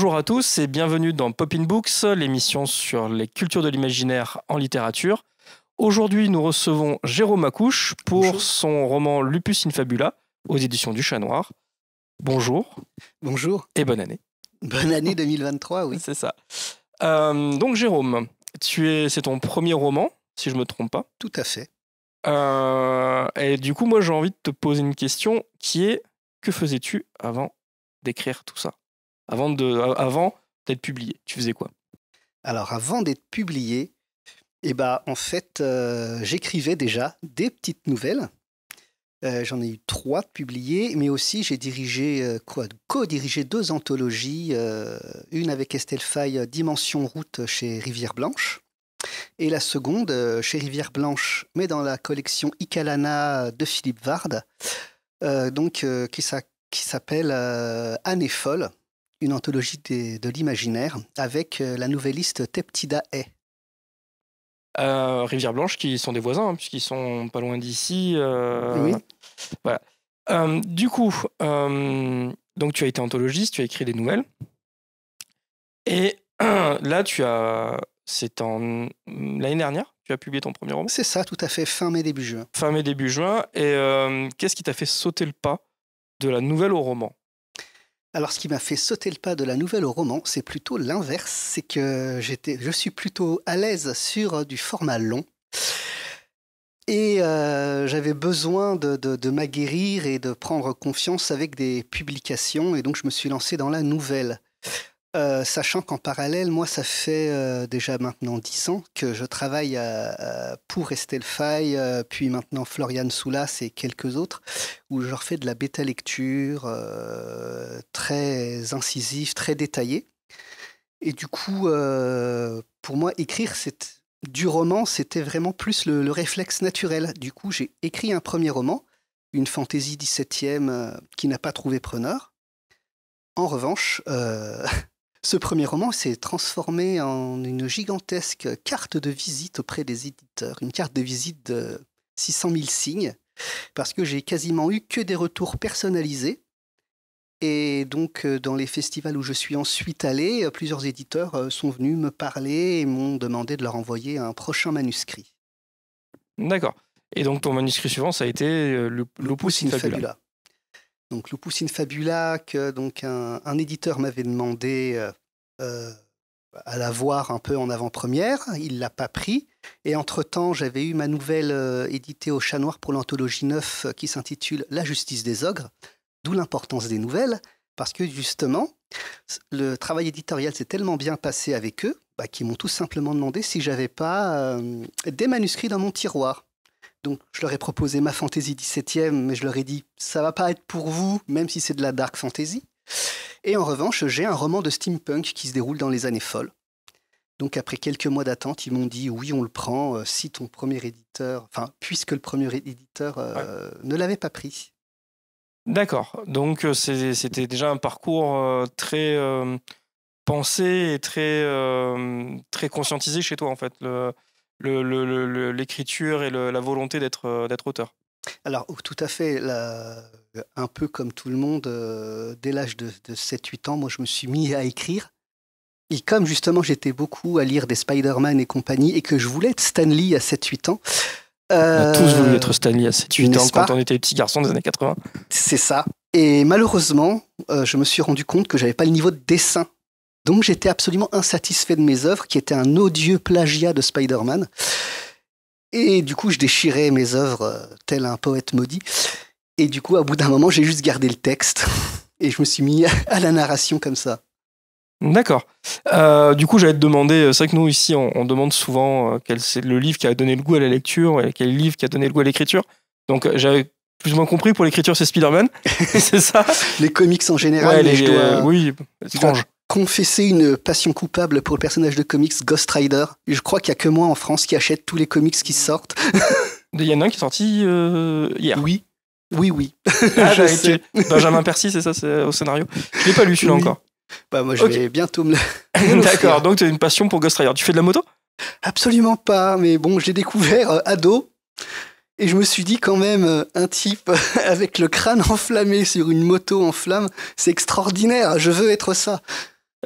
Bonjour à tous et bienvenue dans Pop in Books, l'émission sur les cultures de l'imaginaire en littérature. Aujourd'hui, nous recevons Jérôme Accouche pour Bonjour. son roman Lupus in Fabula aux éditions du Chat Noir. Bonjour Bonjour, et bonne année. bonne année 2023, oui. C'est ça. Euh, donc Jérôme, tu es, c'est ton premier roman, si je me trompe pas. Tout à fait. Euh, et du coup, moi, j'ai envie de te poser une question qui est que faisais-tu avant d'écrire tout ça? Avant avant d'être publié, tu faisais quoi? Alors, avant d'être publié, eh ben, en fait, euh, j'écrivais déjà des petites nouvelles. Euh, J'en ai eu trois publiées, mais aussi j'ai dirigé, euh, co-dirigé deux anthologies, euh, une avec Estelle Faye, Dimension Route chez Rivière Blanche, et la seconde chez Rivière Blanche, mais dans la collection Ikalana de Philippe Vard, euh, donc qui s'a- qui s'appelle Année folle, une anthologie des- de l'imaginaire avec euh, la nouvelliste Teptida Hay. Euh, Rivière Blanche, qui sont des voisins, hein, puisqu'ils sont pas loin d'ici. euh, Oui. Voilà. Euh, du coup, donc tu as été anthologiste, tu as écrit des nouvelles. Et là, tu as. C'est en. L'année dernière, tu as publié ton premier roman, C'est ça, tout à fait, fin mai, début juin. fin mai, début juin. Et qu'est-ce qui t'a fait sauter le pas de la nouvelle au roman? Alors, ce qui m'a fait sauter le pas de la nouvelle au roman, c'est plutôt l'inverse. C'est que j'étais, je suis plutôt à l'aise sur euh, du format long. Et euh, j'avais besoin de, de, de et de prendre confiance avec des publications. Et donc, je me suis lancé dans la nouvelle. Euh, sachant qu'en parallèle, moi, ça fait euh, déjà maintenant dix ans que je travaille euh, euh, pour euh, puis maintenant Floriane Soulas et quelques autres, où je leur fais de la bêta lecture euh, très incisive, très détaillée. Et du coup, pour moi, écrire du roman, c'était vraiment plus le, le réflexe naturel. Du coup, j'ai écrit un premier roman, une fantaisie 17e euh, qui n'a pas trouvé preneur. En revanche, ce premier roman s'est transformé en une gigantesque carte de visite auprès des éditeurs, une carte de visite de 600 000 signes, parce que j'ai quasiment eu que des retours personnalisés. Et donc, euh, dans les festivals où je suis ensuite allé, euh, plusieurs éditeurs euh, sont venus me parler et m'ont demandé de leur envoyer un prochain manuscrit. D'accord. Et donc ton manuscrit suivant, ça a été Fabula. Donc Lupus Fabula, que donc un, éditeur m'avait demandé euh, euh, à la voir un peu en avant-première. Il l'a pas pris. Et entre-temps, j'avais eu ma nouvelle euh, éditée au Chat Noir pour l'anthologie 9 euh, qui s'intitule La justice des ogres. D'où l'importance des nouvelles, parce que justement, le travail éditorial s'est tellement bien passé avec eux bah, qu'ils m'ont tout simplement demandé si j'avais pas euh, des manuscrits dans mon tiroir. Donc, je leur ai proposé ma fantaisie 17e, mais je leur ai dit, ça va pas être pour vous, même si c'est de la dark fantasy. Et en revanche, j'ai un roman de steampunk qui se déroule dans les années folles. Donc, après quelques mois d'attente, ils m'ont dit, oui, on le prend, euh, si ton premier éditeur, enfin, puisque le premier éditeur euh, ne l'avait pas pris. D'accord. Donc euh, c'était déjà un parcours euh, très euh, pensé et très, très conscientisé chez toi, en fait, le- l'écriture et le- la volonté d'être euh, d'être auteur. Alors, oh, tout à fait, là, un peu comme tout le monde, euh, dès l'âge de, de 7-8 ans, moi, je me suis mis à écrire. Et comme justement, j'étais beaucoup à lire des Spider-Man et compagnie, et que je voulais être Stanley à 7-8 ans. On a euh, tous voulu être Stanley à 7-8 ans quand on était petits garçons des années 80. C'est ça. Et malheureusement, euh, je me suis rendu compte que j'avais pas le niveau de dessin. Donc j'étais absolument insatisfait de mes œuvres, qui étaient un odieux plagiat de Spider-Man. Et du coup, je déchirais mes œuvres euh, tel un poète maudit. Et du coup, à bout d'un moment, j'ai juste gardé le texte. Et je me suis mis à la narration comme ça. D'accord. Euh, du coup, j'allais te demander, c'est vrai que nous ici, on, on demande souvent euh, quel c'est le livre qui a donné le goût à la lecture et quel livre qui a donné le goût à l'écriture. Donc euh, j'avais plus ou moins compris pour l'écriture, c'est Spider-Man. c'est ça? Les comics en général, Ouais, les- je dois euh, oui, étrange. Confesser une passion coupable pour le personnage de comics Ghost Rider. Je crois qu'il y a que moi en France qui achète tous les comics qui sortent. Il y en a un qui est sorti euh, hier. Oui, oui, oui. Ah, je avec sais. Benjamin Percy, c'est ça, c'est au scénario. Je l'ai pas lu celui-là Oui. encore. Bah, moi, je vais bientôt me le. D'accord, donc tu as une passion pour Ghost Rider. Tu fais de la moto? Absolument pas, mais bon, j'ai découvert euh, ado. Et je me suis dit quand même, euh, un type avec le crâne enflammé sur une moto en flamme, c'est extraordinaire, je veux être ça.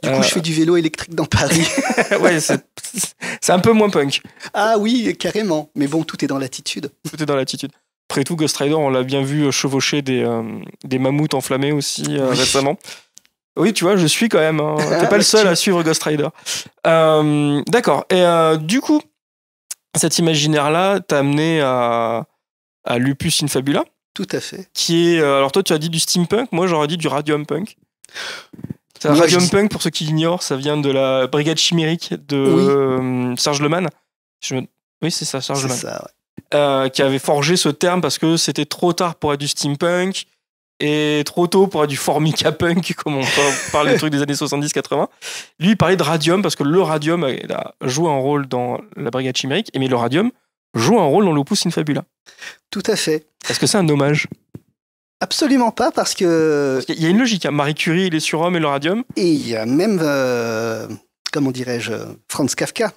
Du coup, je fais du vélo électrique dans Paris. ouais, c'est un peu moins punk. Ah oui, carrément. Mais bon, tout est dans l'attitude. Tout est dans l'attitude. Après tout, Ghost Rider, on l'a bien vu chevaucher des, des mammouths enflammés aussi récemment. Oui, tu vois, je suis quand même. Hein. T'es pas le seul à suivre Ghost Rider. D'accord. Et du coup, cet imaginaire-là t'a amené à, à Lupus in Fabula? Tout à fait. Qui est, euh, alors toi, tu as dit du steampunk, moi j'aurais dit du radium punk. Radium punk, pour ceux qui l'ignorent, ça vient de la brigade chimérique de euh, Serge Leman. Oui, c'est ça, Serge Leman. Ça, euh, qui avait forgé ce terme parce que c'était trop tard pour être du steampunk et trop tôt pour être du formica punk, comme on parle des trucs des années 70-80. Lui, il parlait de radium parce que le radium a joué un rôle dans la brigade chimérique, mais le radium joue un rôle dans Lupus in Fabula. Tout à fait. Est-ce que c'est un hommage? Absolument pas, parce que. Il y a une logique. Hein. Marie Curie, il est sur Homme et le radium. Et il y a même, euh, comment dirais-je, Franz Kafka.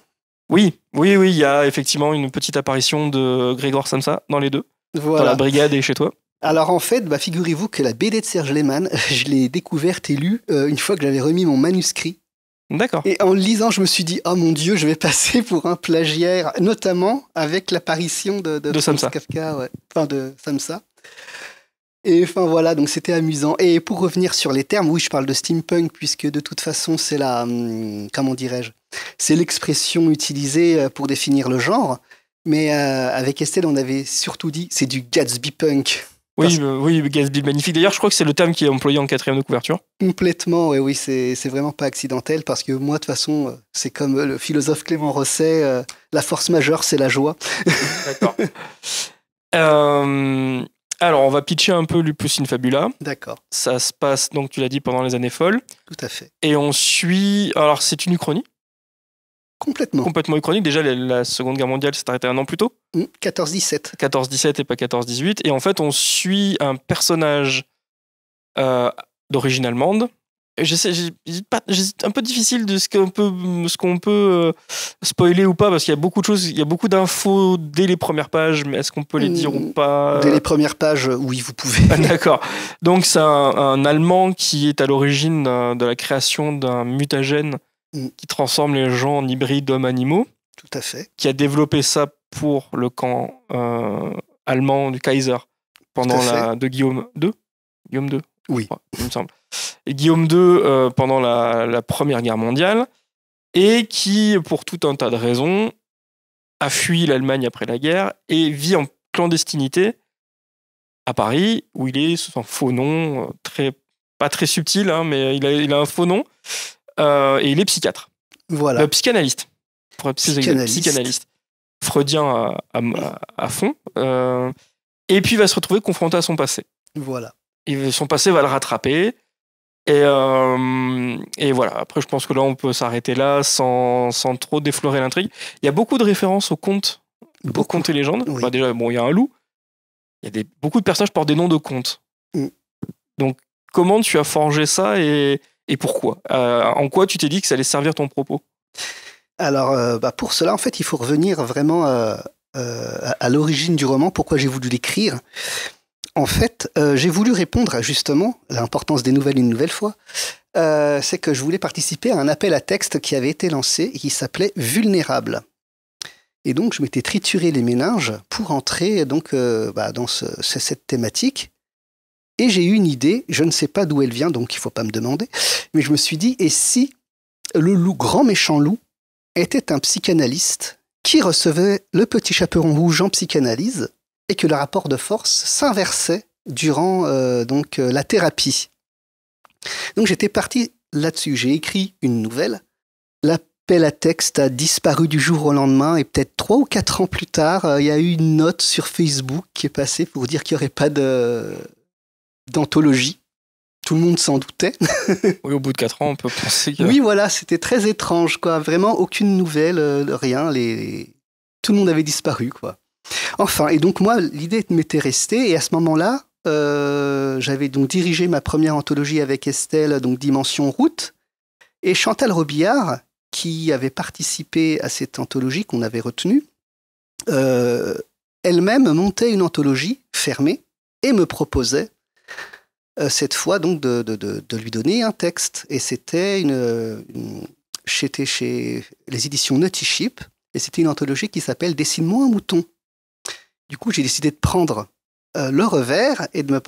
Oui, oui, oui, il y a effectivement une petite apparition de Grégoire Samsa dans les deux. Voilà. Dans la brigade et chez toi. Alors en fait, bah, figurez-vous que la BD de Serge Lehmann, je l'ai découverte et lue euh, une fois que j'avais remis mon manuscrit D'accord. Et en lisant, je me suis dit, oh mon Dieu, je vais passer pour un plagiaire, notamment avec l'apparition de, de, Samsa. Kafka, ouais. enfin de Samsa. Et enfin voilà, donc c'était amusant. Et pour revenir sur les termes, oui, je parle de steampunk puisque de toute façon, c'est la, hum, comment dirais-je, c'est l'expression utilisée euh, pour définir le genre. Mais euh, avec Estelle, on avait surtout dit, c'est du Gatsby punk. Oui, euh, oui, Gatsby magnifique. D'ailleurs, je crois que c'est le terme qui est employé en quatrième de couverture. Complètement, oui, oui, c'est vraiment pas accidentel parce que moi, de toute façon, c'est comme le philosophe Clément Rosset, la force majeure, c'est la joie. D'accord. alors, on va pitcher un peu Lupus in Fabula. D'accord. Ça se passe, donc tu l'as dit, pendant les années folles. Tout à fait. Et on suit. Alors, c'est une uchronie Complètement. Complètement uchronique. Déjà, la, Seconde Guerre mondiale s'est arrêtée un an plus tôt. 14-17. Mmh, 14-17 et pas 14-18. Et en fait, on suit un personnage euh, d'origine allemande. J'hésite un peu difficile de ce qu'on peut, ce qu'on peut euh, spoiler ou pas, parce qu'il y a beaucoup de choses, il y a beaucoup d'infos dès les premières pages, mais est-ce qu'on peut les dire ou mmh, pas Dès les premières pages, oui, vous pouvez. Ah, d'accord. Donc, c'est un, un, Allemand qui est à l'origine de la création d'un mutagène Mm. qui transforme les gens en hybrides hommes-animaux. Tout à fait. Qui a développé ça pour le camp euh, allemand du Kaiser pendant la de Guillaume II. Guillaume II. Oui. il me semble. Et Guillaume II euh, pendant la, la, Première Guerre mondiale et qui, pour tout un tas de raisons, a fui l'Allemagne après la guerre et vit en clandestinité à Paris, où il est sous un faux nom, euh, très, pas très subtil, hein, mais il a, il a un faux nom. Euh, et il est psychiatre. Voilà. Psychanalyste. Pour être psychanalyste. psychanalyste. Freudien à, fond. Euh, et puis il va se retrouver confronté à son passé. Voilà. Et son passé va le rattraper. Et, et, voilà, après je pense que là on peut s'arrêter là sans, sans, trop déflorer l'intrigue. Il y a beaucoup de références aux contes, aux contes et légendes. déjà, bon, il y a un loup. Il y a des, beaucoup de personnages portent des noms de contes. Mm. Donc comment tu as forgé ça et, et pourquoi? Euh, En quoi tu t'es dit que ça allait servir ton propos? Alors, euh, bah, pour cela, en fait, il faut revenir vraiment euh, à l'origine du roman, pourquoi j'ai voulu l'écrire? En fait, j'ai voulu répondre à justement l'importance des nouvelles une nouvelle fois. c'est que je voulais participer à un appel à texte qui avait été lancé et qui s'appelait Vulnérable. Et donc, je m'étais trituré les méninges pour entrer donc, bah, dans cette thématique. Et j'ai eu une idée, je ne sais pas d'où elle vient, donc il ne faut pas me demander, mais je me suis dit, et si le loup, grand méchant loup, était un psychanalyste qui recevait le petit chaperon rouge en psychanalyse et que le rapport de force s'inversait durant euh, donc euh, la thérapie. Donc j'étais parti là-dessus. J'ai écrit une nouvelle. L'appel à texte a disparu du jour au lendemain et peut-être trois ou quatre ans plus tard, euh, il y a eu une note sur Facebook qui est passée pour dire qu'il n'y aurait pas de, d'anthologie. Tout le monde s'en doutait. oui, au bout de quatre ans, on peut penser que... Oui, voilà, c'était très étrange, quoi. Vraiment, aucune nouvelle, rien. Les... Tout le monde avait disparu, quoi. Enfin, et donc moi, l'idée m'était restée, et à ce moment-là, euh, j'avais donc dirigé ma première anthologie avec Estelle, donc Dimension Route, et Chantal Robillard, qui avait participé à cette anthologie qu'on avait retenue, euh, elle-même montait une anthologie fermée et me proposait euh, cette fois donc de, lui donner un texte. Et c'était une, chez les éditions Nutty Ship, et c'était une anthologie qui s'appelle Dessine-moi un mouton. Du coup, j'ai décidé de prendre euh, le revers et de me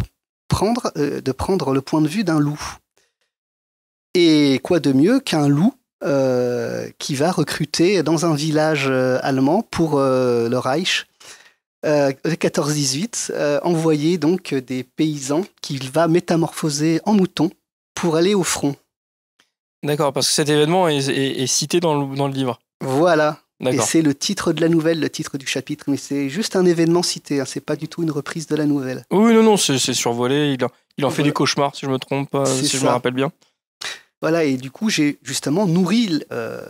prendre, euh, de prendre le point de vue d'un loup. Et quoi de mieux qu'un loup euh, qui va recruter dans un village allemand pour le Reich, euh, le 14-18, euh, envoyer donc des paysans qu'il va métamorphoser en moutons pour aller au front. D'accord, parce que cet événement est, est- est cité dans le, dans le livre. Voilà. Et c'est le titre de la nouvelle, le titre du chapitre, mais c'est juste un événement cité, hein, c'est pas du tout une reprise de la nouvelle. Oui, non, non, c'est survolé. Il, en- il en fait des cauchemars, si je me trompe si je me rappelle bien. Voilà, et du coup, j'ai justement nourri euh,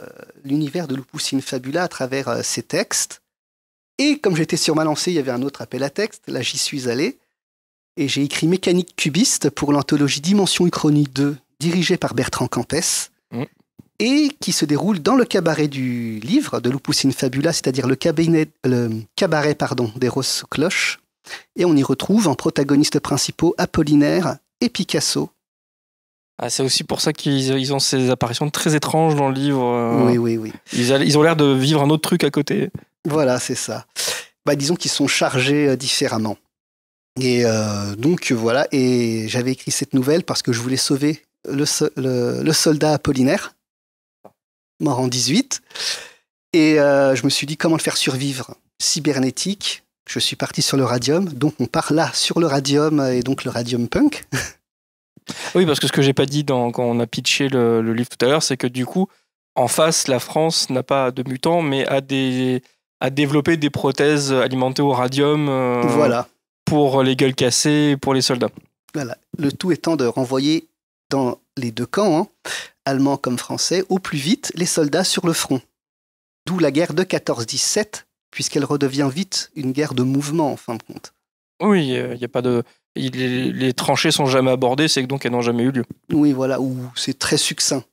l'univers de Lupus in Fabula à travers euh, ces textes. Et comme j'étais sur ma lancée, il y avait un autre appel à texte. Là, j'y suis allé. Et j'ai écrit Mécanique cubiste pour l'anthologie Dimension Uchronie 2, dirigée par Bertrand Campès. Et qui se déroule dans le cabaret du livre de Lupus in Fabula, c'est-à-dire le, cabinet- le cabaret pardon, des Roses Cloches. Et on y retrouve en protagonistes principaux Apollinaire et Picasso. Ah, c'est aussi pour ça qu'ils ils ont ces apparitions très étranges dans le livre. euh, Oui, oui, oui. Ils, ont l'air de vivre un autre truc à côté. Voilà, c'est ça. Bah, disons qu'ils sont chargés euh, différemment. Et euh, donc voilà, et j'avais écrit cette nouvelle parce que je voulais sauver le, so- le- le soldat Apollinaire, mort en 18. Et euh, je me suis dit comment le faire survivre cybernétique. Je suis parti sur le radium, donc on part là sur le radium euh, et donc le radium punk. Oui, parce que ce que j'ai pas dit dans, quand on a pitché le, le livre tout à l'heure, c'est que du coup, en face, la France n'a pas de mutants, mais a, des, a développé des prothèses alimentées au radium euh, Voilà, pour les gueules cassées pour les soldats. voilà. Le tout étant de renvoyer dans les deux camps, hein, allemands comme français, au plus vite les soldats sur le front. D'où la guerre de 14-17, puisqu'elle redevient vite une guerre de mouvement en fin de compte. Oui, il y a pas de. les, les tranchées sont jamais abordées, c'est que donc elles n'ont jamais eu lieu. Oui, voilà, où c'est très succinct.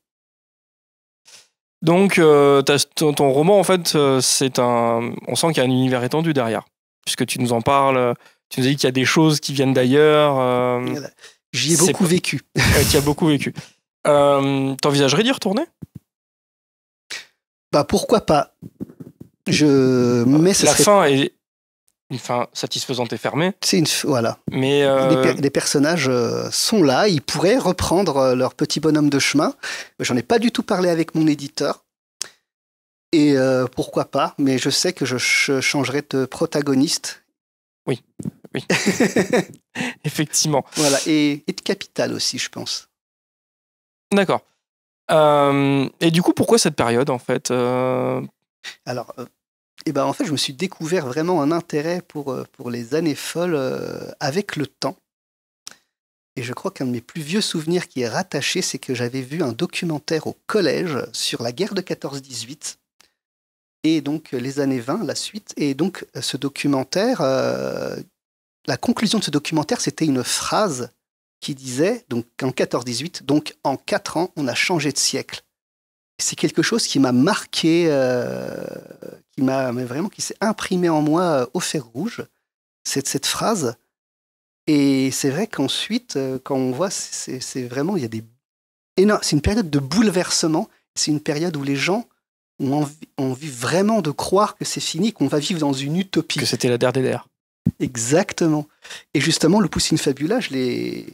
Donc, euh, ton, ton roman, en fait, euh, c'est un. On sent qu'il y a un univers étendu derrière, puisque tu nous en parles. Tu nous dit qu'il y a des choses qui viennent d'ailleurs. euh, Voilà. J'y ai beaucoup vécu. euh, tu as beaucoup vécu. Euh, T'envisagerais d'y retourner? Bah pourquoi pas? Je mais ce La serait fin est une fin satisfaisante et fermée, c'est une voilà. mais Les, euh, per- les personnages euh, sont là, ils pourraient reprendre euh, leur petit bonhomme de chemin. J'en ai pas du tout parlé avec mon éditeur. Et euh, pourquoi pas, mais je sais que je ch- changerai de protagoniste. effectivement. Voilà, et, et de capital aussi, je pense. D'accord. Euh, et du coup, pourquoi cette période en fait euh, Alors, euh, eh ben, en fait, je me suis découvert vraiment un intérêt pour, pour les années folles avec le temps. Et je crois qu'un de mes plus vieux souvenirs qui est rattaché, c'est que j'avais vu un documentaire au collège sur la guerre de 14-18 et donc les années 20, la suite. Et donc, ce documentaire, euh, la conclusion de ce documentaire, c'était une phrase qui disait, donc en 14-18, donc en 4 ans, on a changé de siècle. C'est quelque chose qui m'a marqué, euh, qui m'a vraiment qui s'est imprimé en moi euh, au fer rouge, cette, cette phrase. Et c'est vrai qu'ensuite, euh, quand on voit, c'est vraiment, il y a des c'est une période de bouleversement. C'est une période où les gens ont envie, ont envie vraiment de croire que c'est fini, qu'on va vivre dans une utopie. que c'était la DRDR Exactement. Et justement, le Poussine Fabula, je l'ai,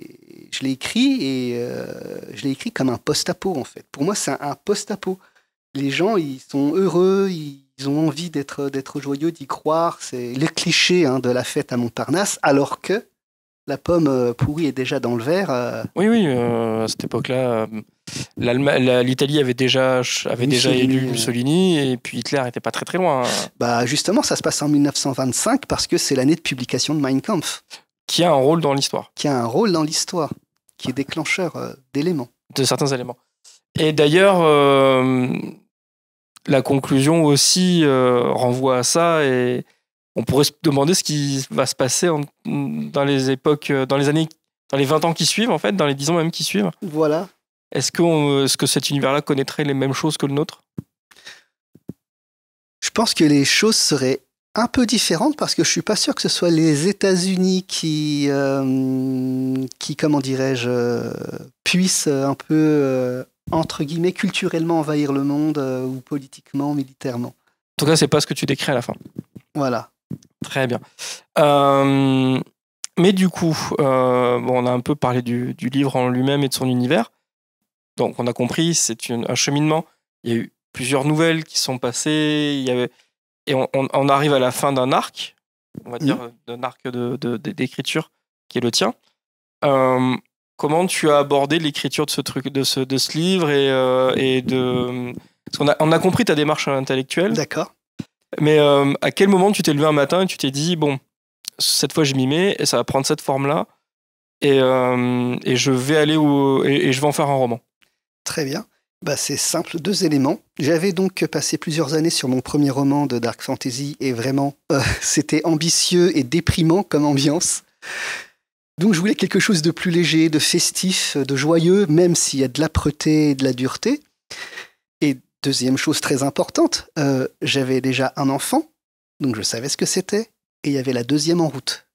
je l'ai écrit et euh, je l'ai écrit comme un post-apo en fait. Pour moi, c'est un, post-apo. Les gens, ils sont heureux, ils, ont envie d'être, d'être joyeux, d'y croire. C'est le cliché hein, de la fête à Montparnasse, alors que la pomme euh, pourrie est déjà dans le verre. euh, Oui, oui, à cette époque-là, l'Italie avait déjà, avait déjà Mussolini, élu. Mussolini et puis Hitler n'était pas très très loin. hein. bah justement, ça se passe en 1925 parce que c'est l'année de publication de Mein Kampf, Qui a un rôle dans l'histoire, qui a un rôle dans l'histoire, qui est déclencheur euh, d'éléments. de certains éléments. Et d'ailleurs, euh, la conclusion aussi euh, renvoie à ça et on pourrait se demander ce qui va se passer en- dans les époques, dans les années, dans les 20 ans qui suivent en fait, dans les 10 ans même qui suivent. Voilà. Est-ce que, on- est-ce que cet univers-là connaîtrait les mêmes choses que le nôtre? Je pense que les choses seraient un peu différente parce que je suis pas sûr que ce soit les États-Unis qui, euh, qui comment dirais-je, euh, puissent un peu euh, entre guillemets culturellement envahir le monde ou politiquement, militairement. En tout cas, c'est pas ce que tu décris à la fin. Voilà. Très bien. mais du coup, bon, on a un peu parlé du, du livre en lui-même et de son univers. Donc, on a compris, c'est un cheminement. Il y a eu plusieurs nouvelles qui sont passées. Il y avait et on, arrive à la fin d'un arc, on va dire, mmh. d'un arc d'écriture de, qui est le tien. comment tu as abordé l'écriture de ce truc, de ce, de ce livre et, euh, et de parce qu'on a, on a compris ta démarche intellectuelle. D'accord. Mais à quel moment tu t'es levé un matin et tu t'es dit bon, cette fois je m'y mets et ça va prendre cette forme-là et, et je vais aller où et je vais en faire un roman? Très bien bah, C'est simple, deux éléments. J'avais donc passé plusieurs années sur mon premier roman de Dark Fantasy et vraiment, euh, c'était ambitieux et déprimant comme ambiance. Donc je voulais quelque chose de plus léger, de festif, de joyeux, même s'il y a de l'âpreté et de la dureté. Et deuxième chose très importante, euh, j'avais déjà un enfant, donc je savais ce que c'était, et il y avait la deuxième en route.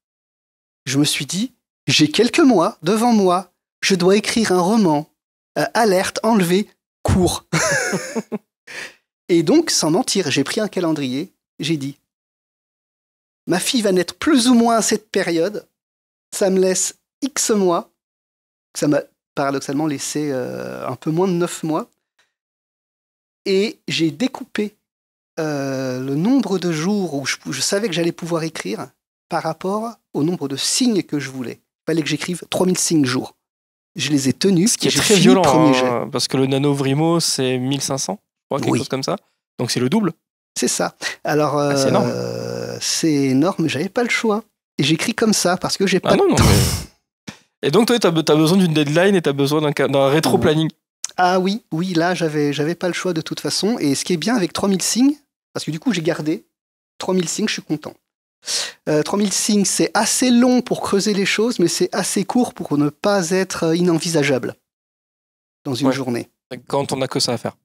Je me suis dit, j'ai quelques mois devant moi, je dois écrire un roman, euh, alerte, enlevé, court. et donc, sans mentir, j'ai pris un calendrier, j'ai dit, ma fille va naître plus ou moins à cette période, ça me laisse X mois, ça m'a paradoxalement laissé euh, un peu moins de 9 mois, et j'ai découpé euh, le nombre de jours où je, savais que j'allais pouvoir écrire par rapport au nombre de signes que je voulais. Il fallait que j'écrive 3000 signes jour je les ai tenus. Ce qui est très violent, hein, parce que le Nano Vrimo, c'est 1500, je quelque chose comme ça. Donc c'est le double. C'est ça. Alors, ah, c'est énorme. Euh, c'est énorme, j'avais pas le choix. Et j'écris comme ça, parce que j'ai ah pas non, temps. Et donc, toi, tu as, besoin d'une deadline et tu as besoin d'un rétro-planning. Ah oui, oui, là, j'avais, j'avais pas le choix de toute façon. Et ce qui est bien avec 3000 signes, parce que du coup, j'ai gardé 3000 signes, je suis content. 3000 euh, signes, c'est assez long pour creuser les choses, mais c'est assez court pour ne pas être euh, inenvisageable dans une journée. Quand on n'a que ça à faire.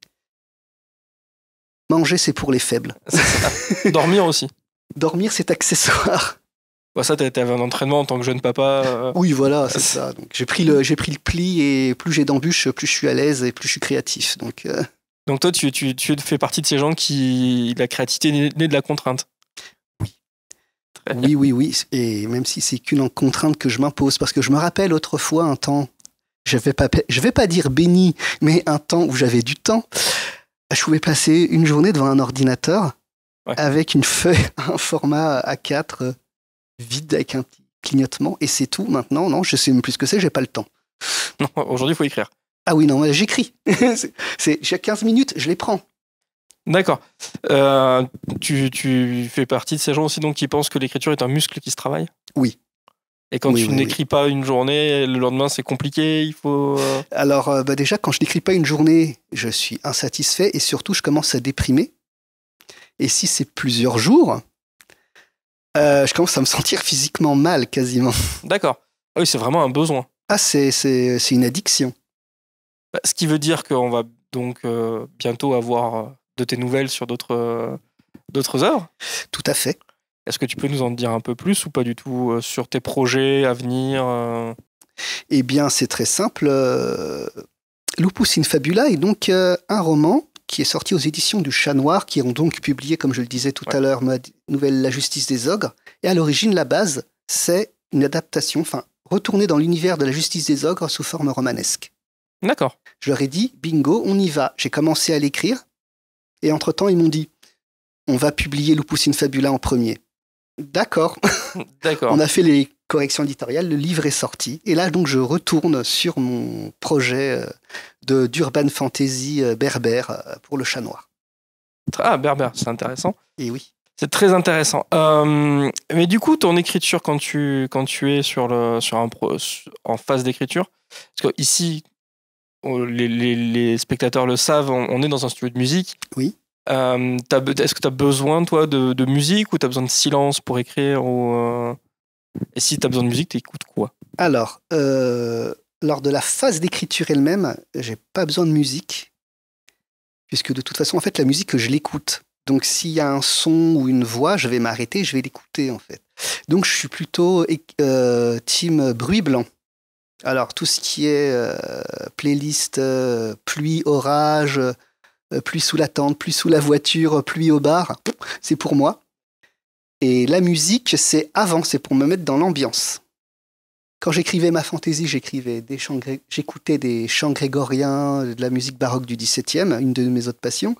Manger, c'est pour les faibles. Dormir aussi. Dormir, c'est accessoire. Bah ça, tu un entraînement en tant que jeune papa. Euh. Oui, voilà, c'est ça. J'ai pris, le, pris le pli et plus j'ai d'embûches, plus je suis à l'aise et plus je suis créatif. Donc, donc toi, tu, tu, tu, fais partie de ces gens qui... La créativité naît de la contrainte. Oui, oui, oui. Et même si c'est qu'une contrainte que je m'impose, parce que je me rappelle autrefois un temps, je vais pas, je vais pas dire béni, mais un temps où j'avais du temps, je pouvais passer une journée devant un ordinateur avec une feuille, un format A4 euh, vide avec un petit clignotement, et c'est tout. Maintenant, non, je sais même plus ce que c'est, j'ai pas le temps. Non, aujourd'hui, il faut écrire. Ah oui, non, j'écris. c'est, j'ai 15 minutes, je les prends. D'accord. Euh, tu, fais partie de ces gens aussi donc qui pensent que l'écriture est un muscle qui se travaille? Oui. Et quand tu n'écris pas une journée, le lendemain c'est compliqué, il faut... Euh Alors euh, bah, déjà, quand je n'écris pas une journée, je suis insatisfait et surtout je commence à déprimer. Et si c'est plusieurs jours, je commence à me sentir physiquement mal quasiment. D'accord. Ah oui, c'est vraiment un besoin. Ah, c'est une addiction. Bah, ce qui veut dire qu'on va donc bientôt avoir de tes nouvelles sur d'autres euh, d'autres œuvres Tout à fait. Est-ce que tu peux nous en dire un peu plus ou pas du tout euh, sur tes projets à venir euh? Eh bien, c'est très simple. Lupus in Fabula est donc un roman qui est sorti aux éditions du Chat Noir, qui ont donc publié, comme je le disais tout à l'heure, ma nouvelle La justice des ogres. Et à l'origine, la base, c'est une adaptation, enfin, retourner dans l'univers de la justice des ogres sous forme romanesque. D'accord. Je leur ai dit, bingo, on y va. J'ai commencé à l'écrire. Et entre-temps, ils m'ont dit, on va publier Lupus in Fabula en premier. D'accord. D'accord. on a fait les corrections éditoriales, le livre est sorti. Et là, donc, je retourne sur mon projet euh, de d'urban fantasy euh, berbère euh, pour le chat noir. Ah, berbère, c'est intéressant. Et oui. C'est très intéressant. mais du coup, ton écriture, quand tu, quand tu es sur, le, sur un en phase d'écriture, parce que ici, les, spectateurs le savent, on, est dans un studio de musique. Oui. Euh, est-ce que tu as besoin, toi, de, musique ou tu as besoin de silence pour écrire ou, euh, Et si tu as besoin de musique, tu écoutes quoi? Alors, euh, lors de la phase d'écriture elle-même, j'ai pas besoin de musique. Puisque de toute façon, en fait, la musique, je l'écoute. Donc s'il y a un son ou une voix, je vais m'arrêter, je vais l'écouter en fait. Donc je suis plutôt team bruit blanc. Alors tout ce qui est euh, playlist euh, pluie, orage, pluie sous la tente, pluie sous la voiture, pluie au bar, c'est pour moi. Et la musique, c'est avant, c'est pour me mettre dans l'ambiance. Quand j'écrivais ma fantaisie, j'écrivais des chants, j'écoutais des chants grégoriens, de la musique baroque du XVIIe, une de mes autres passions.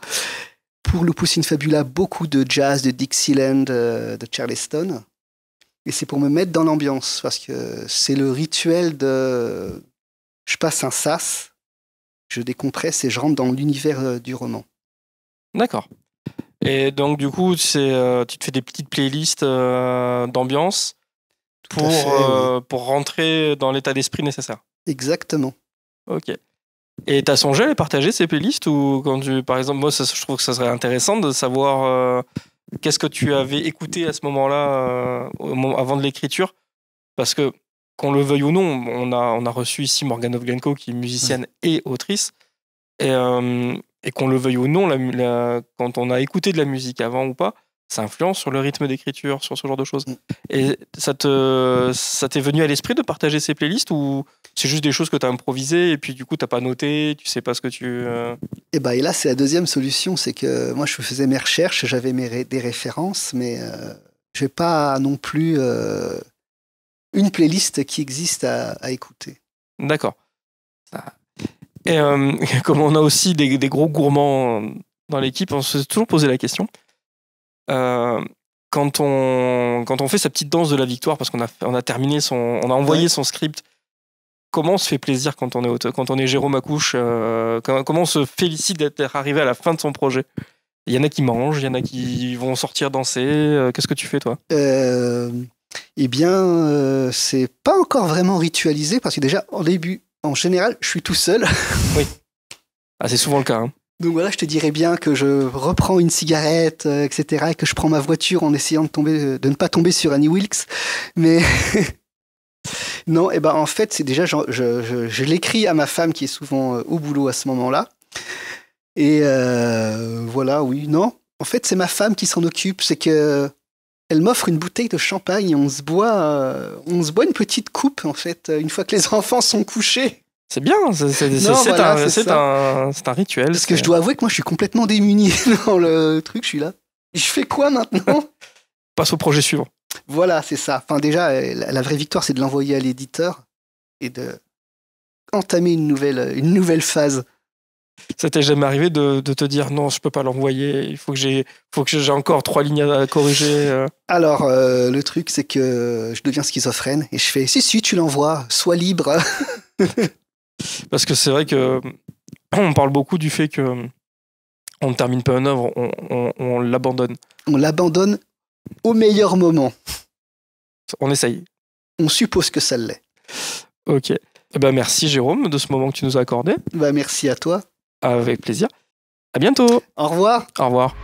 Pour Lupus in Fabula, beaucoup de jazz, de Dixieland, euh, de Charleston. Et c'est pour me mettre dans l'ambiance, parce que c'est le rituel de... Je passe un sas, je décompresse et je rentre dans l'univers euh, du roman. D'accord. Et donc, du coup, euh, tu te fais des petites playlists d'ambiance pour, euh, pour rentrer dans l'état d'esprit nécessaire. Exactement. Ok. Et t'as songé à les partager ces playlists ou quand tu, par exemple, moi, je trouve que ça serait intéressant de savoir euh, qu'est-ce que tu avais écouté à ce moment-là, euh, avant de l'écriture, parce que qu'on le veuille ou non, on a, on a reçu ici Morgane Ovgenko qui est musicienne et autrice, et, et qu'on le veuille ou non, la, quand on a écouté de la musique avant ou pas, ça influence sur le rythme d'écriture, sur ce genre de choses. Mm. Et ça te, ça t'est venu à l'esprit de partager ces playlists ou c'est juste des choses que tu as improvisées et puis du coup tu pas noté, tu sais pas ce que tu. Euh et bah et là c'est la deuxième solution, c'est que moi je faisais mes recherches, j'avais mes des références, mais euh, je n'ai pas non plus euh, une playlist qui existe à, à écouter. D'accord. Et comme on a aussi des, des gros gourmands dans l'équipe, on se toujours posé la question. Euh, quand on, quand on fait sa petite danse de la victoire, parce qu'on a, on a terminé son, on a envoyé son script, comment on se fait plaisir quand on est, quand on est Jérôme Accouche euh, comment, on se félicite d'être arrivé à la fin de son projet? Il y en a qui mangent, il y en a qui vont sortir danser. Euh, qu'est-ce que tu fais, toi? Eh bien, c'est pas encore vraiment ritualisé, parce que déjà, en début, en général, je suis tout seul. oui. Ah, c'est souvent le cas. Hein. Donc voilà, je te dirais bien que je reprends une cigarette, euh, etc., et que je prends ma voiture en essayant de, de ne pas tomber sur Annie Wilkes. Mais non, et eh ben en fait, c'est déjà, je, l'écris à ma femme qui est souvent euh, au boulot à ce moment-là. Et euh, voilà, oui, non. En fait, c'est ma femme qui s'en occupe. C'est que elle m'offre une bouteille de champagne et on se boit, on se boit une petite coupe en fait une fois que les enfants sont couchés. C'est bien, c'est un, un, rituel. Parce que je dois avouer que moi je suis complètement démuni dans le truc, je suis là. Je fais quoi maintenant? Passe au projet suivant. Voilà, c'est ça. Enfin, déjà, la, vraie victoire, c'est de l'envoyer à l'éditeur et de entamer une nouvelle, une nouvelle phase. Ça t'est jamais arrivé de, de, te dire non, je peux pas l'envoyer, il faut que j'ai faut que j'ai encore trois lignes à corriger euh Alors, euh, le truc, c'est que je deviens schizophrène et je fais si, si, tu l'envoies, sois libre. Parce que c'est vrai que on parle beaucoup du fait que on ne termine pas une œuvre, on, l'abandonne. On l'abandonne au meilleur moment. On essaye. On suppose que ça l'est. Ok. Eh ben merci Jérôme de ce moment que tu nous as accordé. Bah merci à toi. Avec plaisir. À bientôt. Au revoir. Au revoir.